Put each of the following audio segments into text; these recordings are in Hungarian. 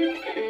thank you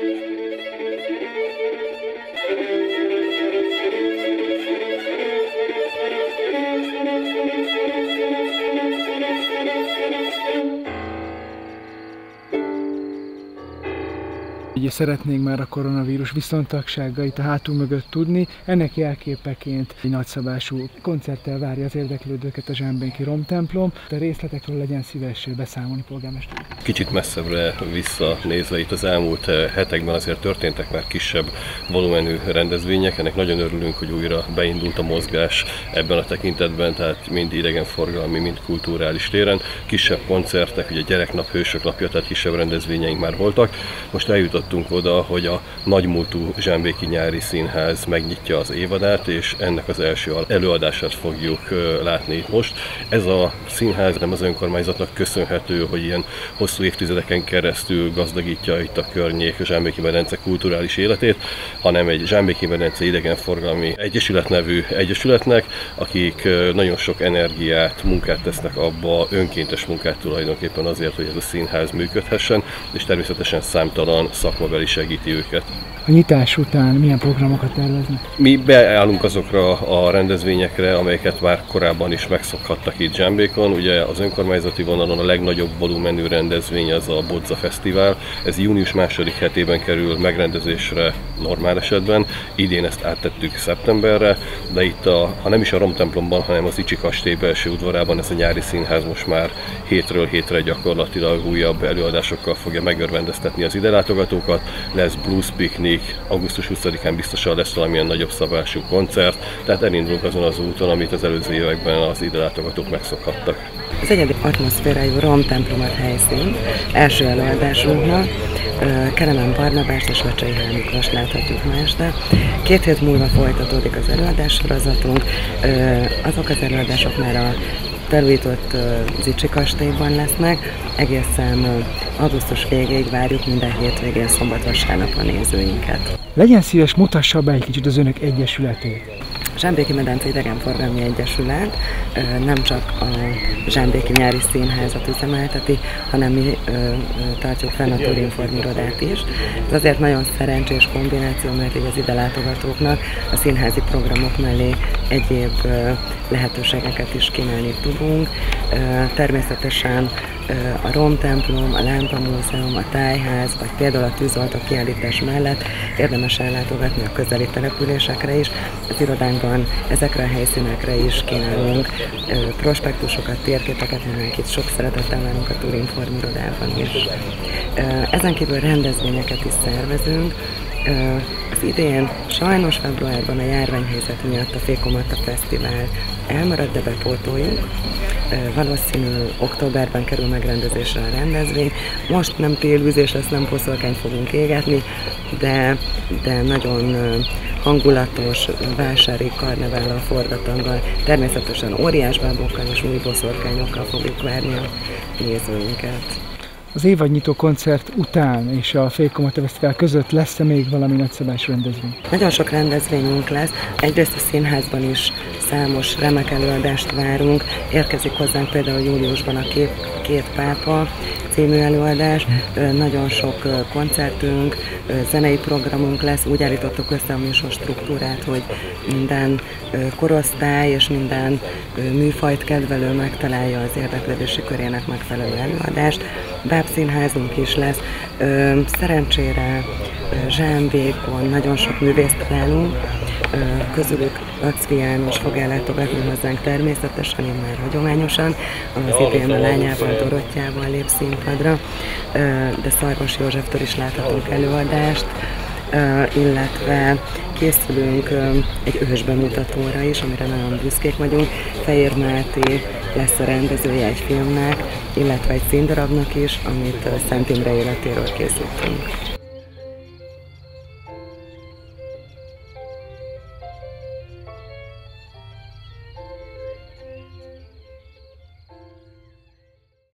ugye szeretnénk már a koronavírus viszontagságait a hátunk mögött tudni. Ennek jelképeként egy nagyszabású koncerttel várja az érdeklődőket a Zsámbéki Romtemplom. A részletekről legyen szíves beszámolni, polgármester. Kicsit messzebbre visszanézve itt az elmúlt eh, hetekben azért történtek már kisebb volumenű rendezvények. Ennek nagyon örülünk, hogy újra beindult a mozgás ebben a tekintetben, tehát mind idegenforgalmi, mind kulturális téren. Kisebb koncertek, ugye gyereknap, hősök napja, tehát kisebb rendezvényeink már voltak. Most eljutottunk oda, hogy a nagymúltú Zsámbéki Nyári Színház megnyitja az évadát, és ennek az első előadását fogjuk látni most. Ez a színház nem az önkormányzatnak köszönhető, hogy ilyen hosszú évtizedeken keresztül gazdagítja itt a környék a Zsámbéki medence kulturális életét, hanem egy Zsámbéki medence idegenforgalmi egyesület nevű egyesületnek, akik nagyon sok energiát, munkát tesznek abba, önkéntes munkát tulajdonképpen azért, hogy ez a színház működhessen, és természetesen számtalan szakmabeli segíti őket. A nyitás után milyen programokat terveznek? Mi beállunk azokra a rendezvényekre, amelyeket már korábban is megszokhattak itt Zsámbékon. Ugye az önkormányzati vonalon a legnagyobb volumenű rendezvény az a Bodza Fesztivál. Ez június második hetében kerül megrendezésre normál esetben. Idén ezt áttettük szeptemberre, de itt a, ha nem is a Romtemplomban, hanem az Icsi Kastély belső udvarában ez a nyári színház most már hétről hétre gyakorlatilag újabb előadásokkal fogja megörvendeztetni az ide látogatókat. Lesz blues picnic, augusztus 20-án biztosan lesz valamilyen nagyobb szabású koncert, tehát elindulunk azon az úton, amit az előző években az ide látogatók megszokhattak. Az egyedi atmoszférájú Rom templomat helyszín első előadásunknak Kelemen Barnabást és Vacsai Miklós láthatjuk ma este. Két hét múlva folytatódik az előadás sorozatunk. Azok az előadások már a felújított Zicsi kastélyban lesznek. Egészen augusztus végéig várjuk minden hétvégén szombat-vasárnap a nézőinket. Legyen szíves, mutassa be egy kicsit az önök egyesületét. Zsámbéki Medence Idegenforgalmi Egyesület nem csak a Zsámbéki Nyári Színházat üzemelteti, hanem mi tartjuk fenn a Turinform irodát is. Ez azért nagyon szerencsés kombináció, mert így az ide látogatóknak a színházi programok mellé egyéb lehetőségeket is kínálni tudunk. Természetesen a Rom templom, a Lámpa Múzeum, a Tájház, vagy például a tűzoltó kiállítás mellett érdemes ellátogatni a közeli településekre is. Az irodánkban ezekre a helyszínekre is kínálunk prospektusokat, térképeket, mindenkit sok szeretettel várunk a Turinform irodában is. Ezen kívül rendezvényeket is szervezünk, az idén sajnos februárban a járványhelyzet miatt a Fékomata Fesztivál elmaradt, de bepótoljuk. Valószínű októberben kerül megrendezésre a rendezvény. Most nem télűzés lesz, nem poszolkányt fogunk égetni, de, de nagyon hangulatos vásári karnevállal forgatanggal, természetesen óriásbábokkal és új boszorkányokkal fogjuk várni a nézőinket. Az évadnyitó koncert után és a Fékomata Fesztivál között lesz-e még valami nagyszabás rendezvény? Nagyon sok rendezvényünk lesz. Egyrészt a színházban is számos remek előadást várunk. Érkezik hozzánk például júliusban a két, két pápa című előadás. Nagyon sok koncertünk, zenei programunk lesz. Úgy állítottuk össze a műsor struktúrát, hogy minden korosztály és minden műfajt kedvelő megtalálja az érdeklődési körének megfelelő előadást. Bábszínházunk is lesz. Szerencsére Zsámbékon nagyon sok művészt találunk, közülük Acvi János fog ellátogatni hozzánk természetesen, én már hagyományosan, az idén a lányával, Dorottyával lép színpadra, de Szarvas Józseftől is láthatunk előadást, illetve készülünk egy ős bemutatóra is, amire nagyon büszkék vagyunk. Fehér Máté lesz a rendezője egy filmnek, illetve egy színdarabnak is, amit Szent Imre életéről készítünk.